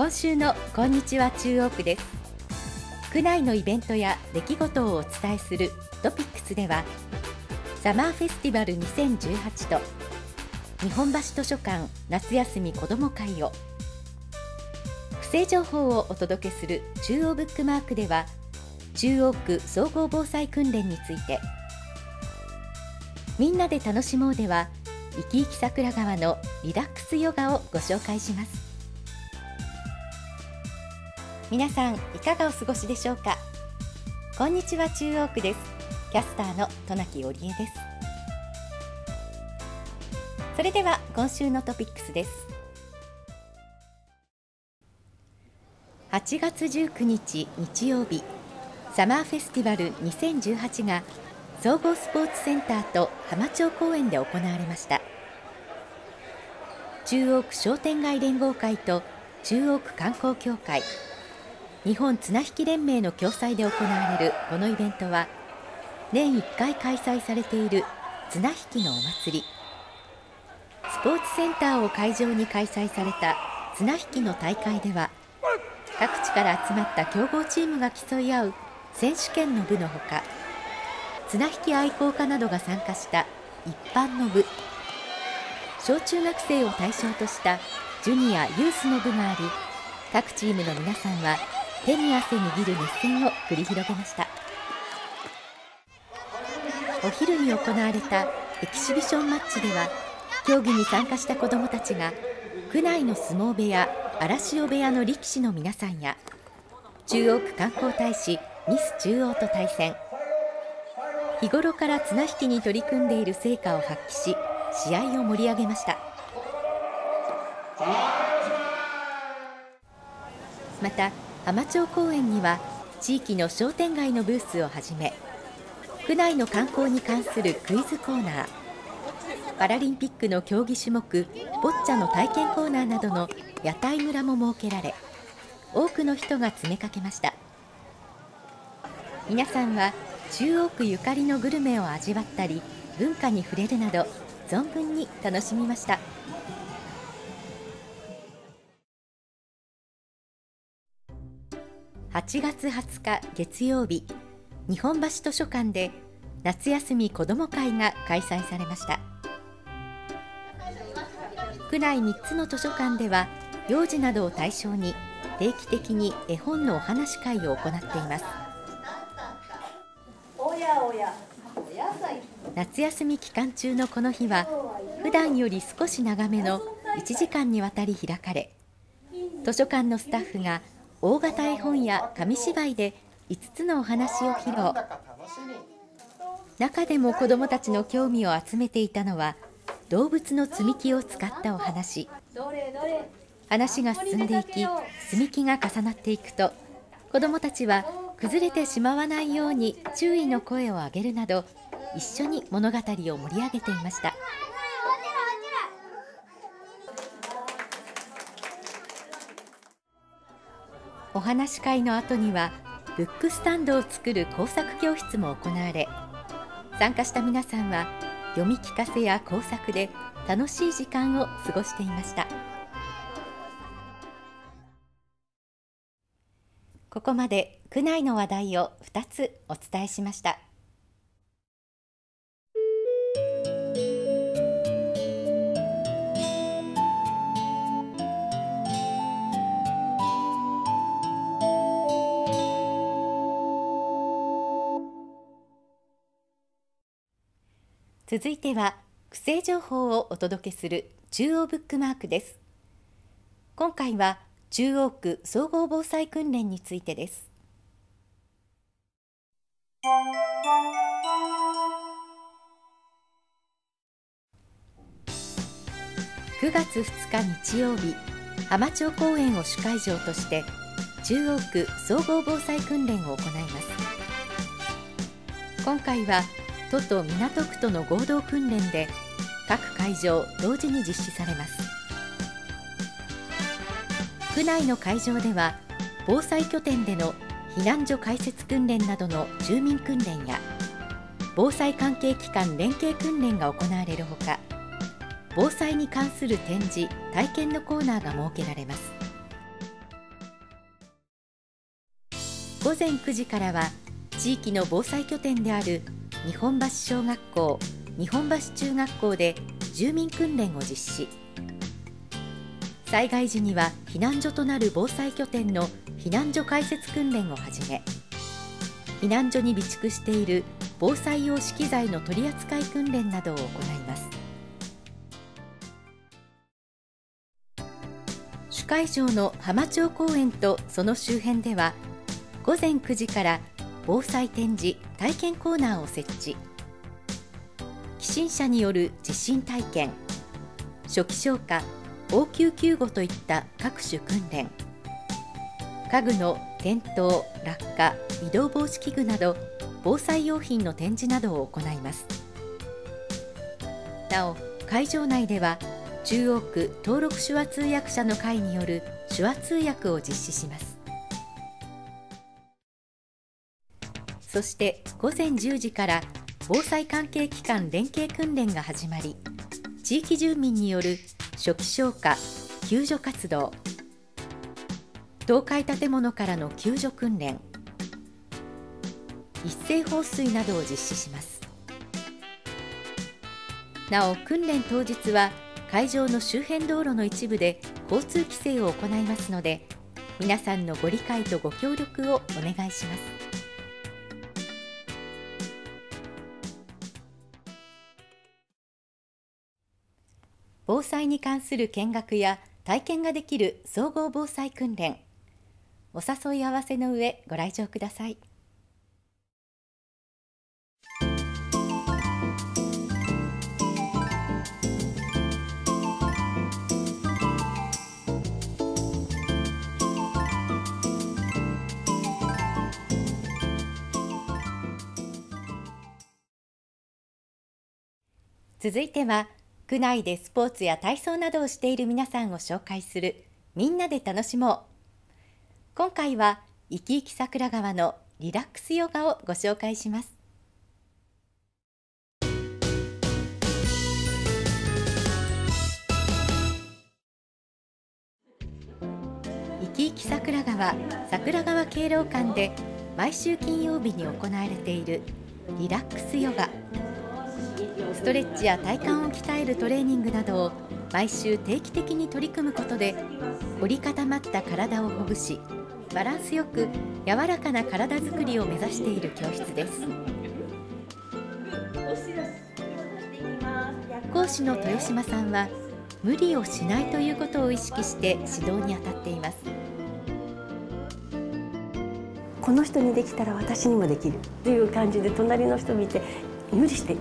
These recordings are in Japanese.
今週のこんにちは中央区です。区内のイベントや出来事をお伝えするトピックスではサマーフェスティバル2018と日本橋図書館夏休み子ども会を不正情報をお届けする中央ブックマークでは中央区総合防災訓練についてみんなで楽しもうでは生き生き桜川のリラックスヨガをご紹介します。皆さんいかがお過ごしでしょうか？こんにちは中央区です。キャスターの渡名喜織江です。それでは今週のトピックスです。8月19日日曜日サマーフェスティバル2018が総合スポーツセンターと浜町公園で行われました。中央区商店街連合会と中央区観光協会日本綱引き連盟の共催で行われるこのイベントは年1回開催されている綱引きのお祭り。スポーツセンターを会場に開催された綱引きの大会では各地から集まった強豪チームが競い合う選手権の部のほか綱引き愛好家などが参加した一般の部小中学生を対象としたジュニア・ユースの部があり各チームの皆さんは手に汗握る熱戦を繰り広げました。お昼に行われたエキシビションマッチでは競技に参加した子どもたちが区内の相撲部屋荒汐部屋の力士の皆さんや中央区観光大使ミス中央と対戦。日頃から綱引きに取り組んでいる成果を発揮し試合を盛り上げました。また浜町公園には地域の商店街のブースをはじめ区内の観光に関するクイズコーナーパラリンピックの競技種目ボッチャの体験コーナーなどの屋台村も設けられ多くの人が詰めかけました。皆さんは中央区ゆかりのグルメを味わったり文化に触れるなど存分に楽しみました。8月20日月曜日日本橋図書館で夏休み子ども会が開催されました。区内3つの図書館では幼児などを対象に定期的に絵本のお話会を行っています。夏休み期間中のこの日は普段より少し長めの1時間にわたり開かれ図書館のスタッフが大型絵本や紙芝居で5つのお話を披露。中でも子どもたちの興味を集めていたのは動物の積み木を使ったお話。話が進んでいき積み木が重なっていくと子どもたちは崩れてしまわないように注意の声を上げるなど一緒に物語を盛り上げていました。話し会の後にはブックスタンドを作る工作教室も行われ参加した皆さんは読み聞かせや工作で楽しい時間を過ごしていましたここまで区内の話題を2つお伝えしました。続いては区政情報をお届けする中央ブックマークです。今回は中央区総合防災訓練についてです。9月2日日曜日浜町公園を主会場として中央区総合防災訓練を行います。今回は都と港区との合同訓練で各会場同時に実施されます。区内の会場では防災拠点での避難所開設訓練などの住民訓練や防災関係機関連携訓練が行われるほか防災に関する展示・体験のコーナーが設けられます。午前9時からは地域の防災拠点である日本橋小学校日本橋中学校で住民訓練を実施。災害時には避難所となる防災拠点の避難所開設訓練をはじめ避難所に備蓄している防災用資機材の取り扱い訓練などを行います。主会場の浜町公園とその周辺では午前9時から防災展示体験コーナーを設置。起震者による地震体験。初期消火応急救護といった各種訓練。家具の転倒落下移動防止器具など防災用品の展示などを行います。なお会場内では中央区登録手話通訳者の会による手話通訳を実施します。そして午前10時から防災関係機関連携訓練が始まり地域住民による初期消火救助活動。倒壊建物からの救助訓練。一斉放水などを実施します。なお訓練当日は会場の周辺道路の一部で交通規制を行いますので皆さんのご理解とご協力をお願いします。防災に関する見学や体験ができる総合防災訓練。お誘い合わせの上ご来場ください。続いては区内でスポーツや体操などをしている皆さんを紹介するみんなで楽しもう。今回は生き生き桜川のリラックスヨガをご紹介します。生き生き桜川桜川敬老館で毎週金曜日に行われているリラックスヨガ。ストレッチや体幹を鍛えるトレーニングなどを毎週定期的に取り組むことで凝り固まった体をほぐしバランスよく柔らかな体づくりを目指している教室です。講師の豊島さんは無理をしないということを意識して指導に当たっています。この人にできたら私にもできるという感じで隣の人見て無理して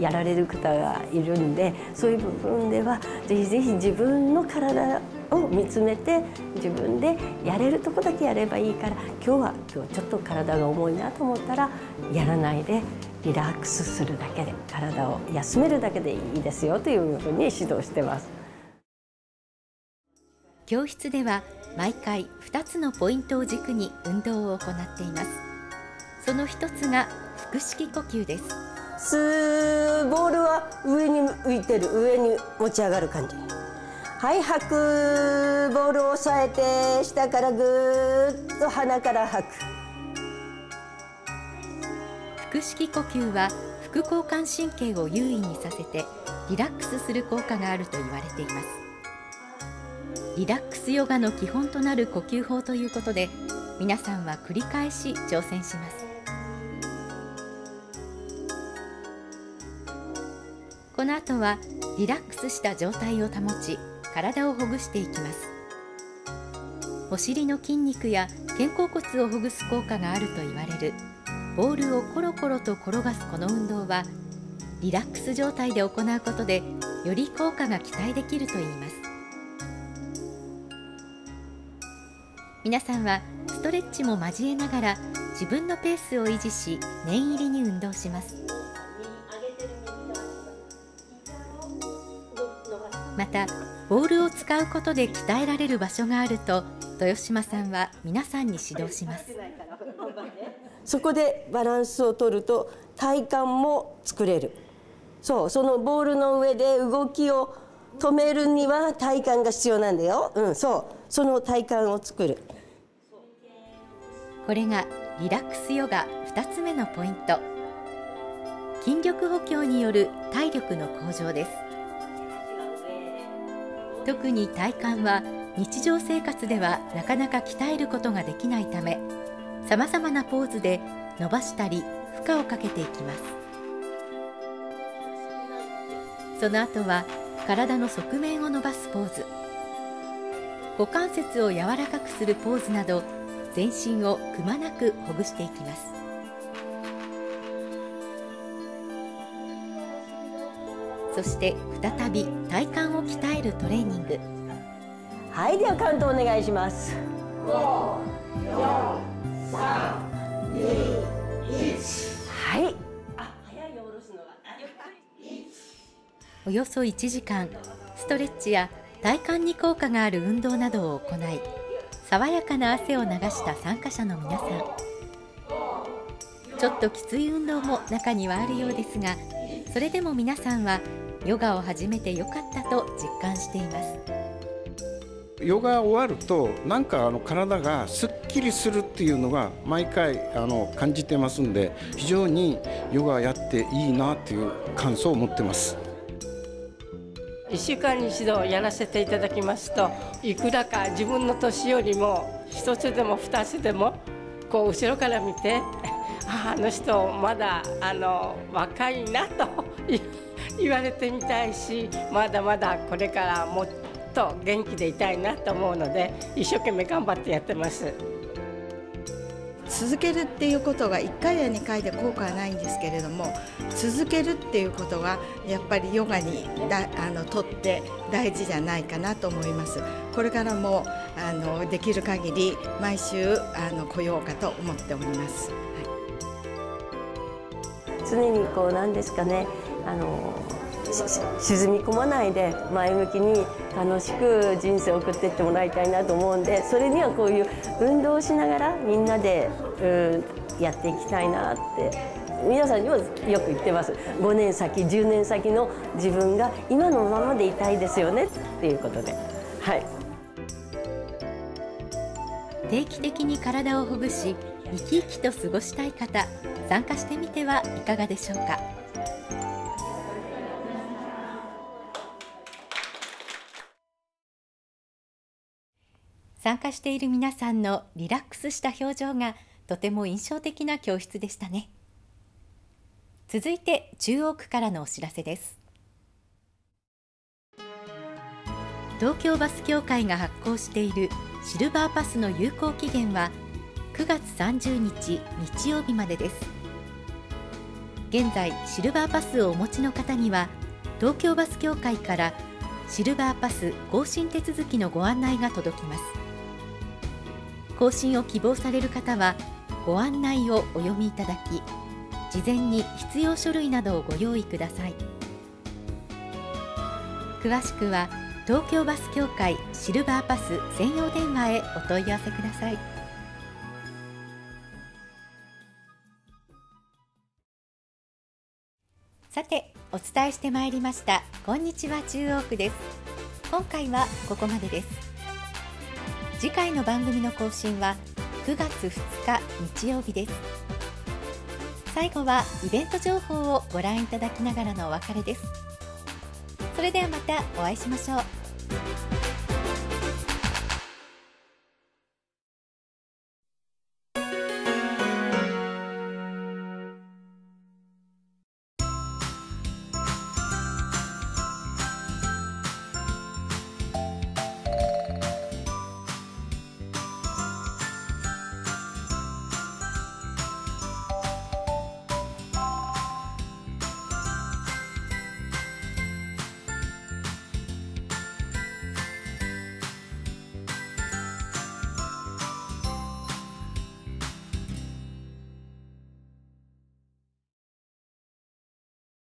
やられる方がいるんでそういう部分ではぜひぜひ自分の体を見つめて自分でやれるとこだけやればいいから今日は今日ちょっと体が重いなと思ったらやらないでリラックスするだけで体を休めるだけでいいですよというふうに指導してます。教室では毎回2つのポイントを軸に運動を行っています。その一つが腹式呼吸です。スーボールは上に浮いてる上に持ち上がる感じ。はい吐く。ボールを押さえて下からぐーっと鼻から吐く。腹式呼吸は副交感神経を優位にさせてリラックスする効果があると言われています。リラックスヨガの基本となる呼吸法ということで皆さんは繰り返し挑戦します。この後はリラックスした状態を保ち体をほぐしていきます。お尻の筋肉や肩甲骨をほぐす効果があると言われるボールをコロコロと転がすこの運動はリラックス状態で行うことでより効果が期待できるといいます。皆さんはストレッチも交えながら自分のペースを維持し念入りに運動します。たボールを使うことで鍛えられる場所があると豊島さんは皆さんに指導します。そこでバランスを取ると体幹も作れる。そうそのボールの上で動きを止めるには体幹が必要なんだよ。うんそう。その体幹を作る。これがリラックスヨガ2つ目のポイント。筋力補強による体力の向上です特に体幹は日常生活ではなかなか鍛えることができないためさまざまなポーズで伸ばしたり負荷をかけていきます。その後は体の側面を伸ばすポーズ。股関節を柔らかくするポーズなど全身をくまなくほぐしていきます。そして再び体幹を鍛えるトレーニング。はいではカウントお願いします。はい。およそ1時間ストレッチや体幹に効果がある運動などを行い爽やかな汗を流した参加者の皆さん。ちょっときつい運動も中にはあるようですがそれでも皆さんはヨガを始めてよかったと実感しています。ヨガ終わるとなんかあの体がすっきりするっていうのが毎回あの感じてますんで非常にヨガやっていいなっていう感想を持ってます。1週間に一度やらせていただきますといくらか自分の年よりも1つでも2つでもこう後ろから見てあの人まだあの若いなと言われてみたいしまだまだこれからもっと元気でいたいなと思うので一生懸命頑張ってやってます。続けるっていうことが1回や2回で効果はないんですけれども続けるっていうことがやっぱりヨガにだあのとって大事じゃないかなと思います。これからもあのできる限り毎週あの来ようかと思っております、はい、常にこうなんですかねあの沈み込まないで前向きに楽しく人生を送っていってもらいたいなと思うんでそれにはこういう運動をしながらみんなでやっていきたいなって皆さんにもよく言ってます。5年先10年先の自分が今のままでいたいですよねっていうことで。はい。定期的に体をほぐし生き生きと過ごしたい方参加してみてはいかがでしょうか。参加している皆さんのリラックスした表情がとても印象的な教室でしたね。続いて中央区からのお知らせです。東京バス協会が発行しているシルバーパスの有効期限は9月30日日曜日までです。現在シルバーパスをお持ちの方には東京バス協会からシルバーパス更新手続きのご案内が届きます。更新を希望される方はご案内をお読みいただき事前に必要書類などをご用意ください。詳しくは東京バス協会シルバーパス専用電話へお問い合わせください。さてお伝えしてまいりましたこんにちは中央区です。今回はここまでです。次回の番組の更新は9月2日日曜日です。最後はイベント情報をご覧いただきながらのお別れです。それではまたお会いしましょう。